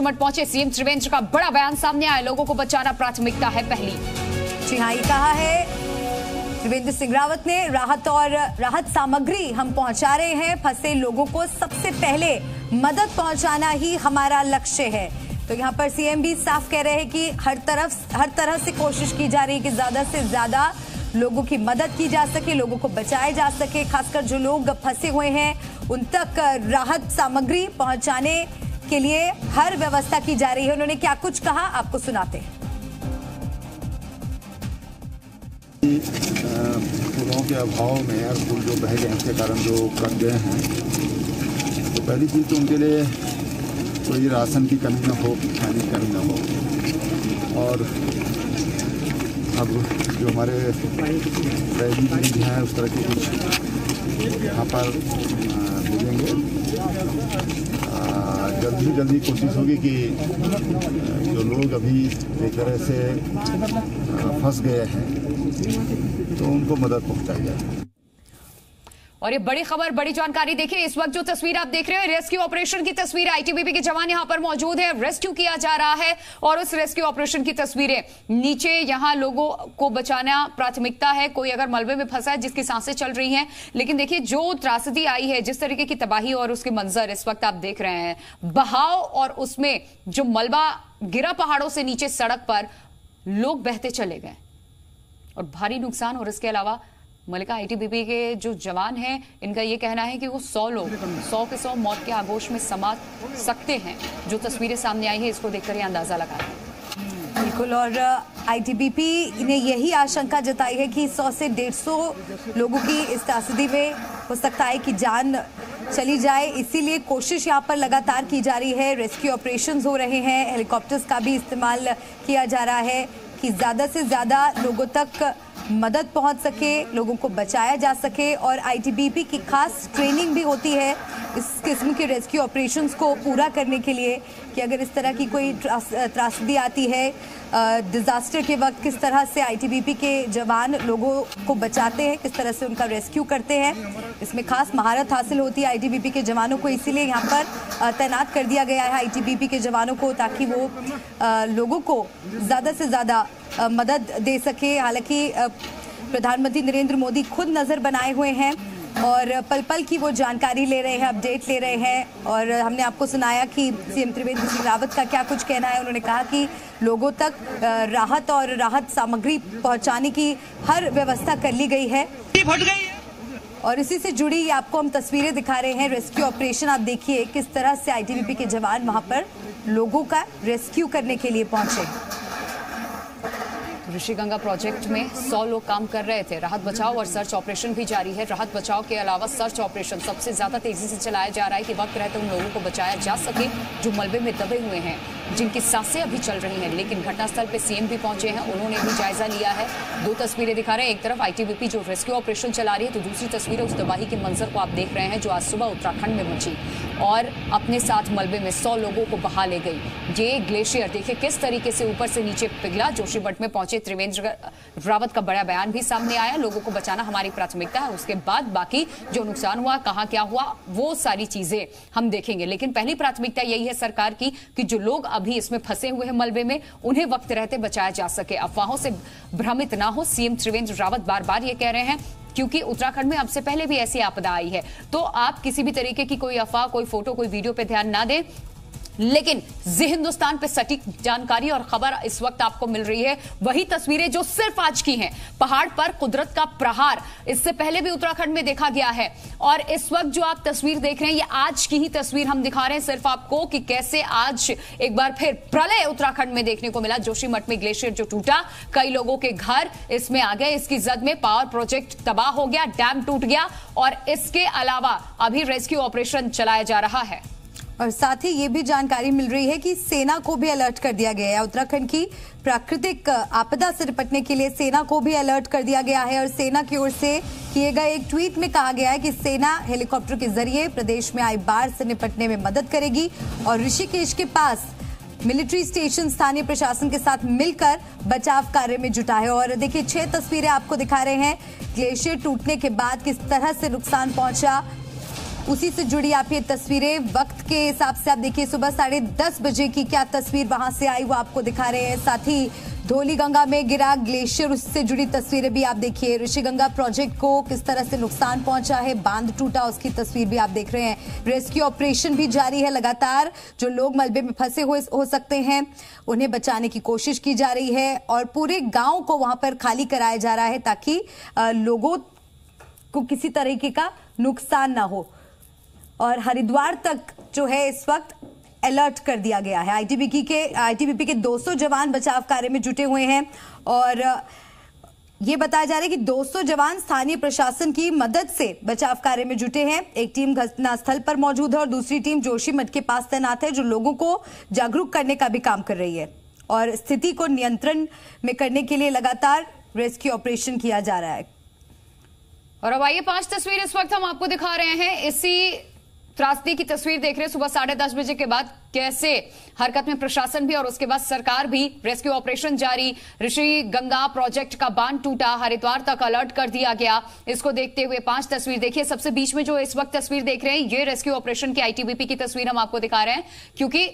मठ पहुँचे, सीएम त्रिवेंद्र का बड़ा बयान सामने आया। लोगों को बचाना प्राथमिकता है पहली। जी कहा है, त्रिवेंद्र सिंह रावत ने राहत और राहत सामग्री हम पहुँचा रहे हैं। फंसे लोगों को सबसे पहले मदद पहुंचाना ही हमारा लक्ष्य है। तो यहाँ पर सीएम भी साफ़ कह रहे हैं कि हर तरफ़, हर तरह से कोशिश की जा रही है कि ज़्यादा से ज़्यादा लोगों की मदद की जा सके, लोगों को बचाया जा सके। खासकर जो लोग फंसे हुए हैं, उन तक राहत सामग्री पहुँचाने के लिए हर व्यवस्था की जा रही है। उन्होंने क्या कुछ कहा, आपको सुनाते हैं। फूलों के अभाव में और फूल जो बह गए इसके कारण जो कट गए हैं तो पहली चीज़ तो उनके लिए कोई राशन की कमी ना हो, खाने की कमी ना हो। और अब जो हमारे भी हैं, उस तरह के कुछ यहाँ पर भेजेंगे जल्दी जल्दी कोशिश होगी कि जो लोग अभी एक तरह से फंस गए हैं तो उनको मदद पहुंचाई जाए। और ये बड़ी खबर, बड़ी जानकारी देखिए, इस वक्त जो तस्वीर आप देख रहे हो, रेस्क्यू ऑपरेशन की तस्वीर आईटीबीपी के जवान यहाँ पर मौजूद है। रेस्क्यू किया जा रहा है और उस रेस्क्यू ऑपरेशन की तस्वीरें नीचे यहाँ लोगों को बचाना प्राथमिकता है। कोई अगर मलबे में फंसा है, जिसकी साँसें चल रही हैं, लेकिन देखिए, जो त्रासदी आई है, जिस तरीके की तबाही और उसके मंजर इस वक्त आप देख रहे हैं, बहाव और उसमें जो मलबा गिरा पहाड़ों से नीचे सड़क पर, लोग बहते चले गए। और भारी नुकसान और इसके अलावा मलिका आईटीबीपी के जो जवान हैं, इनका ये कहना है कि वो सौ लोग, सौ के सौ मौत के आगोश में समा सकते हैं। जो तस्वीरें सामने आई हैं, इसको देखकर ये अंदाज़ा लगा है। बिल्कुल, और आईटीबीपी ने यही आशंका जताई है कि 100 से 150 लोगों की इस त्रासदी में हो सकता है कि जान चली जाए। इसीलिए कोशिश यहाँ पर लगातार की जा रही है। रेस्क्यू ऑपरेशंस हो रहे हैं। हेलीकॉप्टर्स का भी इस्तेमाल किया जा रहा है कि ज़्यादा से ज़्यादा लोगों तक मदद पहुँच सके, लोगों को बचाया जा सके और आईटीबीपी की खास ट्रेनिंग भी होती है। इस किस्म के रेस्क्यू ऑपरेशंस को पूरा करने के लिए कि अगर इस तरह की कोई त्रासदी आती है डिज़ास्टर के वक्त किस तरह से आईटीबीपी के जवान लोगों को बचाते हैं, किस तरह से उनका रेस्क्यू करते हैं, इसमें खास महारत हासिल होती है आईटीबीपी के जवानों को, इसीलिए यहाँ पर तैनात कर दिया गया है आईटीबीपी के जवानों को ताकि वो लोगों को ज़्यादा से ज़्यादा मदद दे सके। हालाँकि प्रधानमंत्री नरेंद्र मोदी खुद नज़र बनाए हुए हैं और पल पल की वो जानकारी ले रहे हैं अपडेट ले रहे हैं और हमने आपको सुनाया कि सीएम त्रिवेंद्र सिंह रावत का क्या कुछ कहना है। उन्होंने कहा कि लोगों तक राहत और राहत सामग्री पहुँचाने की हर व्यवस्था कर ली गई है। और इसी से जुड़ी आपको हम तस्वीरें दिखा रहे हैं। रेस्क्यू ऑपरेशन आप देखिए किस तरह से आईटीबीपी के जवान वहाँ पर लोगों का रेस्क्यू करने के लिए पहुँचे। ऋषिगंगा प्रोजेक्ट में 100 लोग काम कर रहे थे। राहत बचाव और सर्च ऑपरेशन भी जारी है। राहत बचाव के अलावा सर्च ऑपरेशन सबसे ज़्यादा तेज़ी से चलाया जा रहा है कि वक्त रहते उन लोगों को बचाया जा सके जो मलबे में दबे हुए हैं। जिनकी साँसें अभी चल रही हैं, लेकिन घटनास्थल पे सीएम भी पहुँचे हैं, उन्होंने भी जायजा लिया है। दो तस्वीरें दिखा रहे हैं, एक तरफ़ आईटीबीपी जो रेस्क्यू ऑपरेशन चला रही है तो दूसरी तस्वीर उस तबाही के मंजर को आप देख रहे हैं, जो आज सुबह उत्तराखंड में मची और अपने साथ मलबे में सौ लोगों को बहा ले गई। ये ग्लेशियर, देखिए किस तरीके से ऊपर से नीचे पिघला जोशीमठ में पहुँचे त्रिवेंद्र रावत का बड़ा बयान भी सामने आया। लोगों को बचाना हमारी प्राथमिकता है, उसके बाद बाकी जो नुकसान हुआ, कहाँ क्या हुआ, वो सारी चीज़ें हम देखेंगे। लेकिन पहली प्राथमिकता यही है सरकार की, कि जो लोग अभी इसमें फंसे हुए हैं मलबे में, उन्हें वक्त रहते बचाया जा सके। अफवाहों से भ्रमित ना हो सीएम त्रिवेंद्र रावत बार बार ये कह रहे हैं, क्योंकि उत्तराखंड में अब से पहले भी ऐसी आपदा आई है। तो आप किसी भी तरीके की कोई अफवाह, कोई फ़ोटो, कोई वीडियो पे ध्यान ना दें। लेकिन जी हिंदुस्तान पे सटीक जानकारी और खबर इस वक्त आपको मिल रही है। वही तस्वीरें जो सिर्फ़ आज की हैं। पहाड़ पर कुदरत का प्रहार, इससे पहले भी उत्तराखंड में देखा गया है। और इस वक्त जो आप तस्वीर देख रहे हैं, ये आज की ही तस्वीर हम दिखा रहे हैं सिर्फ़ आपको कि कैसे आज एक बार फिर प्रलय उत्तराखंड में देखने को मिला। जोशीमठ में ग्लेशियर जो टूटा, कई लोगों के घर इसमें आ गए। इसकी जद में पावर प्रोजेक्ट तबाह हो गया, डैम टूट गया और इसके अलावा अभी रेस्क्यू ऑपरेशन चलाया जा रहा है। और साथ ही ये भी जानकारी मिल रही है कि सेना को भी अलर्ट कर दिया गया है। उत्तराखंड की प्राकृतिक आपदा से निपटने के लिए सेना को भी अलर्ट कर दिया गया है और सेना की ओर से किए गए एक ट्वीट में कहा गया है कि सेना हेलीकॉप्टर के ज़रिए प्रदेश में आई बाढ़ से निपटने में मदद करेगी और ऋषिकेश के पास मिलिट्री स्टेशन, स्थानीय प्रशासन के साथ मिलकर बचाव कार्य में जुटा है। और देखिए, छह तस्वीरें आपको दिखा रहे हैं। ग्लेशियर टूटने के बाद किस तरह से नुकसान पहुँचा उसी से जुड़ी आप ये तस्वीरें वक्त के हिसाब से आप देखिए, सुबह साढ़े दस बजे की क्या तस्वीर वहाँ से आई वो आपको दिखा रहे हैं। साथ ही धोली गंगा में गिरा ग्लेशियर, उससे जुड़ी तस्वीरें भी आप देखिए। ऋषि गंगा प्रोजेक्ट को किस तरह से नुकसान पहुँचा है, बाँध टूटा, उसकी तस्वीर भी आप देख रहे हैं। रेस्क्यू ऑपरेशन भी जारी है लगातार, जो लोग मलबे में फंसे हुए हो सकते हैं, उन्हें बचाने की कोशिश की जा रही है और पूरे गाँव को वहाँ पर खाली कराया जा रहा है ताकि लोगों को किसी तरीके का नुकसान ना हो। और हरिद्वार तक जो है इस वक्त अलर्ट कर दिया गया है। आईटीबीपी के आईटीबीपी के 200 जवान बचाव कार्य में जुटे हुए हैं और ये बताया जा रहा है कि 200 जवान स्थानीय प्रशासन की मदद से बचाव कार्य में जुटे हैं। एक टीम घटनास्थल पर मौजूद है और दूसरी टीम जोशीमठ के पास तैनात है, जो लोगों को जागरूक करने का भी काम कर रही है। और स्थिति को नियंत्रण में करने के लिए लगातार रेस्क्यू ऑपरेशन किया जा रहा है। और अब आइए पाँच तस्वीर इस वक्त हम आपको दिखा रहे हैं। इसी त्रासदी की तस्वीर देख रहे हैं। सुबह साढ़े दस बजे के बाद कैसे हरकत में प्रशासन भी और उसके बाद सरकार भी रेस्क्यू ऑपरेशन जारी। ऋषि गंगा प्रोजेक्ट का बाँध टूटा, हरिद्वार तक अलर्ट कर दिया गया। इसको देखते हुए पाँच तस्वीर देखिए। सबसे बीच में जो इस वक्त तस्वीर देख रहे हैं, ये रेस्क्यू ऑपरेशन की आईटीबीपी की तस्वीर हम आपको दिखा रहे हैं, क्योंकि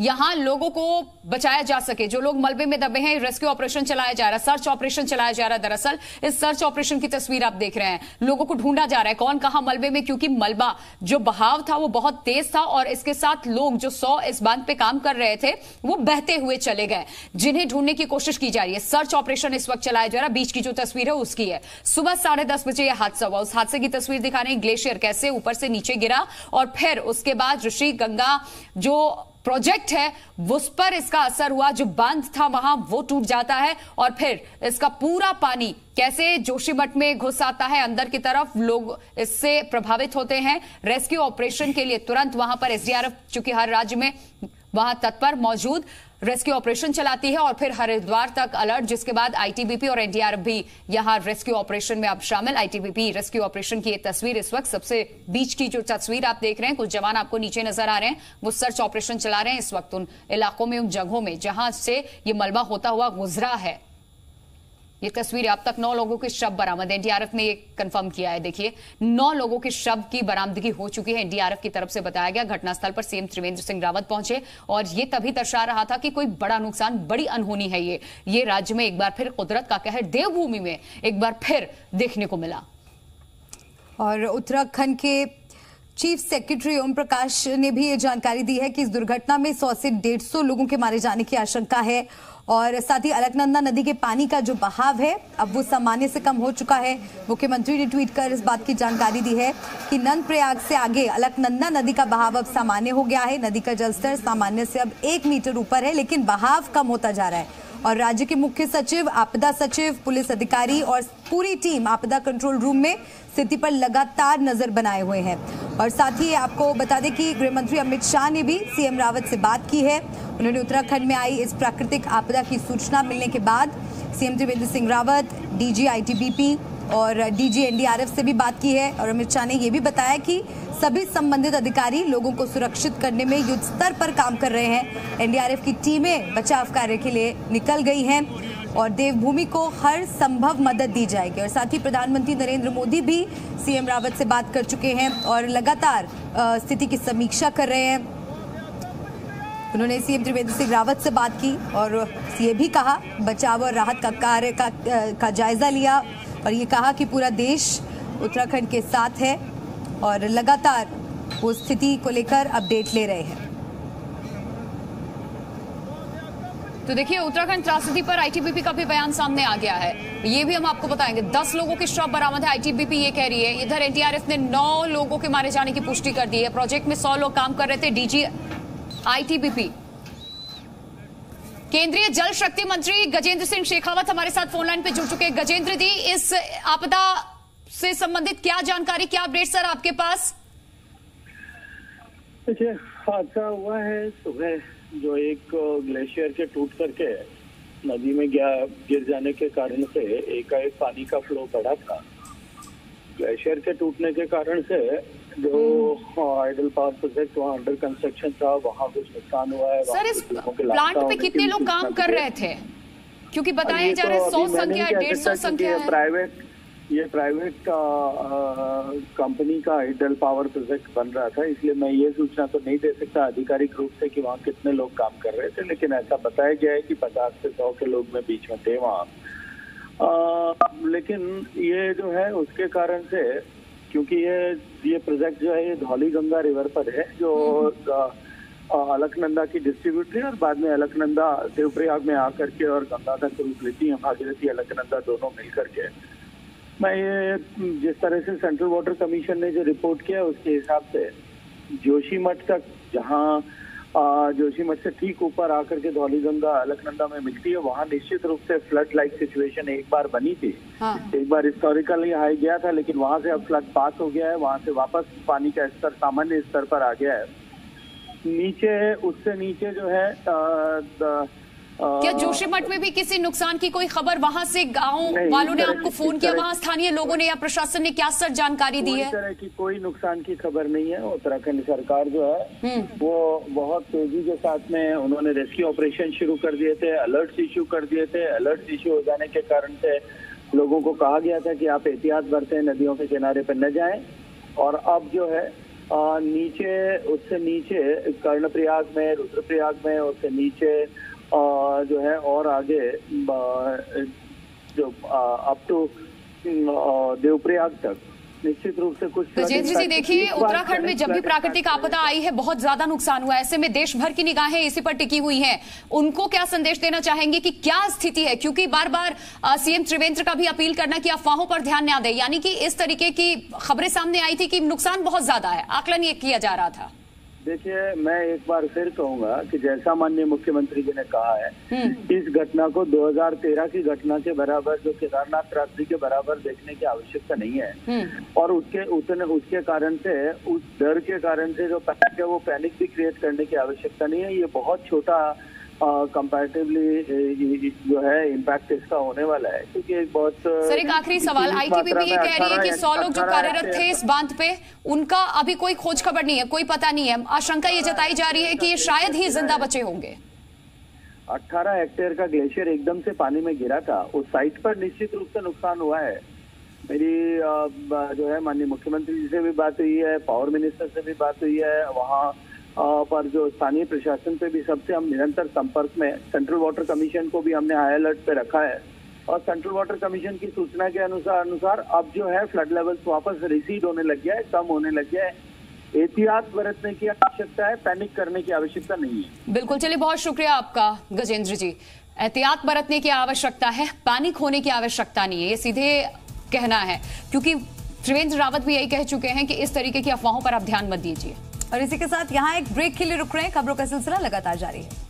यहाँ लोगों को बचाया जा सके। जो लोग मलबे में दबे हैं, रेस्क्यू ऑपरेशन चलाया जा रहा है, सर्च ऑपरेशन चलाया जा रहा है दरअसल। इस सर्च ऑपरेशन की तस्वीर आप देख रहे हैं। लोगों को ढूंढा जा रहा है कौन कहा मलबे में, क्योंकि मलबा जो बहाव था, वो बहुत तेज था और इसके साथ लोग जो सौ इस बाँध पे काम कर रहे थे, वो बहते हुए चले गए। जिन्हें ढूँढने की कोशिश की जा रही है। सर्च ऑपरेशन इस वक्त चलाया जा रहा है। बीच की जो तस्वीर है, उसकी है। सुबह साढ़े दस बजे यह हादसा हुआ। उस हादसे की तस्वीर दिखा रहे ग्लेशियर कैसे ऊपर से नीचे गिरा और फिर उसके बाद ऋषि गंगा जो प्रोजेक्ट है, उस पर इसका असर हुआ, जो बाँध था वहाँ, वो टूट जाता है और फिर इसका पूरा पानी कैसे जोशीमठ में घुस आता है अंदर की तरफ़, लोग इससे प्रभावित होते हैं। रेस्क्यू ऑपरेशन के लिए तुरंत वहाँ पर एसडीआरएफ, चूँकि हर राज्य में वहाँ तत्पर मौजूद। रेस्क्यू ऑपरेशन चलाती है और फिर हरिद्वार तक अलर्ट, जिसके बाद आईटीबीपी और एनडीआरएफ भी यहाँ रेस्क्यू ऑपरेशन में अब शामिल। आईटीबीपी रेस्क्यू ऑपरेशन की तस्वीर इस वक्त सबसे बीच की जो तस्वीर आप देख रहे हैं, कुछ जवान आपको नीचे नज़र आ रहे हैं, वो सर्च ऑपरेशन चला रहे हैं इस वक्त उन इलाकों में, उन जगहों में, जहाँ से ये मलबा होता हुआ गुजरा है। ये तस्वीर अब तक नौ लोगों के शव बरामद एनडीआरएफ ने ये कंफर्म किया है। देखिए, नौ लोगों के शव की बरामदगी हो चुकी है। एनडीआरएफ की तरफ़ से बताया गया घटनास्थल पर सीएम त्रिवेंद्र सिंह रावत पहुँचे और ये तभी दर्शा रहा था कि कोई बड़ा नुकसान, बड़ी अनहोनी है ये। ये राज्य में एक बार फिर कुदरत का कहर देवभूमि में एक बार फिर देखने को मिला। और उत्तराखंड के चीफ सेक्रेटरी ओम प्रकाश ने भी ये जानकारी दी है कि इस दुर्घटना में 100 से 150 लोगों के मारे जाने की आशंका है और साथ ही अलकनंदा नदी के पानी का जो बहाव है, अब वो सामान्य से कम हो चुका है। मुख्यमंत्री ने ट्वीट कर इस बात की जानकारी दी है कि नंद प्रयाग से आगे अलकनंदा नदी का बहाव अब सामान्य हो गया है। नदी का जलस्तर सामान्य से अब एक मीटर ऊपर है, लेकिन बहाव कम होता जा रहा है। और राज्य के मुख्य सचिव, आपदा सचिव, पुलिस अधिकारी और पूरी टीम आपदा कंट्रोल रूम में स्थिति पर लगातार नज़र बनाए हुए हैं। और साथ ही आपको बता दें कि गृह मंत्री अमित शाह ने भी सीएम रावत से बात की है। उन्होंने उत्तराखंड में आई इस प्राकृतिक आपदा की सूचना मिलने के बाद CM Trivendra Singh Rawat, DG ITBP और डीजी एनडीआरएफ से भी बात की है और अमित शाह ने यह भी बताया कि सभी संबंधित अधिकारी लोगों को सुरक्षित करने में युद्ध स्तर पर काम कर रहे हैं। एनडीआरएफ की टीमें बचाव कार्य के लिए निकल गई हैं। और देवभूमि को हर संभव मदद दी जाएगी। और साथ ही प्रधानमंत्री नरेंद्र मोदी भी सीएम रावत से बात कर चुके हैं और लगातार स्थिति की समीक्षा कर रहे हैं। उन्होंने सीएम त्रिवेंद्र सिंह रावत से बात की और ये भी कहा बचाव और राहत का कार्य का, का जायजा लिया और ये कहा कि पूरा देश उत्तराखंड के साथ है और लगातार वो स्थिति को लेकर अपडेट ले रहे हैं। तो देखिए, उत्तराखंड त्रासदी पर आईटीबीपी का भी बयान सामने आ गया है। ये भी हम आपको बताएँगे। दस लोगों के शव बरामद है आईटीबीपी ये कह रही है। इधर एनडीआरएफ ने नौ लोगों के मारे जाने की पुष्टि कर दी है। प्रोजेक्ट में सौ लोग काम कर रहे थे। डीजी आईटीबीपी केंद्रीय जल शक्ति मंत्री गजेंद्र सिंह शेखावत हमारे साथ फोनलाइन पे जुड़ चुके हैं। गजेंद्र जी, इस आपदा से संबंधित क्या जानकारी, क्या अपडेट सर आपके पास? देखिए हादसा हुआ है सुबह जो एक ग्लेशियर के टूट करके नदी में गया गिर जाने के कारण से एकाएक पानी का फ्लो बढ़ा था। ग्लेशियर के टूटने के कारण से जो आइडल पावर प्रोजेक्ट वहाँ अंडर कंस्ट्रक्शन था वहाँ कुछ नुकसान हुआ है सर इस प्लांट पे कितने लोग काम कर रहे थे? क्योंकि बताया जा रहा है तो सौ संख्या डेढ़ सौ संख्या प्राइवेट ये प्राइवेट कंपनी का हाइडल पावर प्रोजेक्ट बन रहा था इसलिए मैं ये सूचना तो नहीं दे सकता आधिकारिक रूप से कि वहाँ कितने लोग काम कर रहे थे लेकिन ऐसा बताया गया है कि 50 से 100 के लोग में बीच में थे वहाँ। लेकिन ये जो है उसके कारण से क्योंकि ये ये प्रोजेक्ट जो है ये धौली गंगा रिवर पर है जो अ, अलकनंदा की डिस्ट्रीब्यूटरी और बाद में अलकनंदा देवप्रयाग में आकर के और गंगा तक रूप लेती है भागीरथी अलकनंदा दोनों मिल करके मैं ये जिस तरह से सेंट्रल वाटर कमीशन ने जो रिपोर्ट किया उसके हिसाब से जोशीमठ तक जहाँ अ, जोशीमठ से ठीक ऊपर आकर के धौली गंगा अलकनंदा में मिलती है वहाँ निश्चित रूप से फ्लड लाइक सिचुएशन एक बार बनी थी। हाँ। एक बार हिस्टोरिकली हाई गया था लेकिन वहाँ से अब फ्लड पास हो गया है वहाँ से वापस पानी का स्तर सामान्य स्तर पर आ गया है। नीचे उससे नीचे जो है क्या जोशीमठ में भी किसी नुकसान की कोई खबर? वहाँ से गाँव वालों ने आपको फ़ोन किया वहाँ स्थानीय लोगों ने या प्रशासन ने क्या सर जानकारी दी है? तरह की कोई नुकसान की खबर नहीं है उत्तराखंड सरकार जो है हम्म। वो बहुत तेज़ी के साथ में उन्होंने रेस्क्यू ऑपरेशन शुरू कर दिए थे अलर्ट इशू कर दिए थे। अलर्ट इशू हो जाने के कारण से लोगों को कहा गया था कि आप एहतियात बरतें नदियों के किनारे पर न जाएँ। और अब जो है आ, नीचे उससे नीचे कर्णप्रयाग में रुद्रप्रयाग में उससे नीचे जो है और आगे जो अप टू देवप्रयाग तक। निश्चित रूप से कुछ जी देखिए उत्तराखंड में जब भी प्राकृतिक आपदा आई है बहुत ज़्यादा नुकसान हुआ है। ऐसे में देश भर की निगाहें इसी पर टिकी हुई हैं। उनको क्या संदेश देना चाहेंगे कि क्या स्थिति है? क्योंकि बार बार सीएम त्रिवेंद्र का भी अपील करना कि अफवाहों पर ध्यान न दें। यानी कि इस तरीके की खबरें सामने आई थी कि नुकसान बहुत ज़्यादा है। आकलन ये किया जा रहा था। देखिए मैं एक बार फिर कहूँगा कि जैसा माननीय मुख्यमंत्री जी ने कहा है इस घटना को 2013 की घटना के बराबर जो केदारनाथ त्रासदी के बराबर देखने की आवश्यकता नहीं है और उसके उतने उसके कारण से उस डर के कारण से जो पैनिक है वो पैनिक भी क्रिएट करने की आवश्यकता नहीं है। ये बहुत छोटा कंपैरेटिवली जो है इम्पैक्ट इसका होने वाला है क्योंकि एक बहुत सर एक आखिरी सवाल आईटीबीपी ये कह रही है कि सौ लोग जो कार्यरत थे इस बाँध पे उनका अभी कोई खोज खबर नहीं है कोई पता नहीं है। आशंका ये जताई जा रही है कि ये शायद ही ज़िंदा बचे होंगे। 18 हेक्टेयर का ग्लेशियर एकदम से पानी में गिरा था। उस साइट पर निश्चित रूप से नुकसान हुआ है। मेरी जो है माननीय मुख्यमंत्री जी से भी बात हुई है पावर मिनिस्टर से भी बात हुई है वहाँ पर जो स्थानीय प्रशासन पे भी सबसे हम निरंतर संपर्क में सेंट्रल वाटर कमीशन को भी हमने हाई अलर्ट पे रखा है। और सेंट्रल वाटर कमीशन की सूचना के अनुसार अनुसार अब जो है फ्लड लेवल्स वापस रिसीड होने लग गया है, कम होने लग गया है। एहतियात बरतने की आवश्यकता है पैनिक करने की आवश्यकता नहीं है। बिल्कुल, चलिए बहुत शुक्रिया आपका, गजेंद्र जी। एहतियात बरतने की आवश्यकता है पैनिक होने की आवश्यकता नहीं है, ये सीधे कहना है। क्योंकि त्रिवेंद्र रावत भी यही कह चुके हैं कि इस तरीके की अफवाहों पर आप ध्यान मत दीजिए। और इसी के साथ यहाँ एक ब्रेक के लिए रुक रहे हैं। खबरों का सिलसिला लगातार जारी है।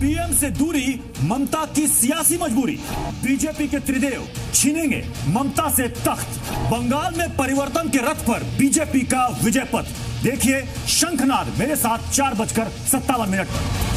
पीएम से दूरी, ममता की सियासी मजबूरी। बीजेपी के त्रिदेव छीनेंगे ममता से तख्त। बंगाल में परिवर्तन के रथ पर बीजेपी का विजय पथ। देखिए शंखनाद, मेरे साथ चार बजकर सत्तावन मिनट। पर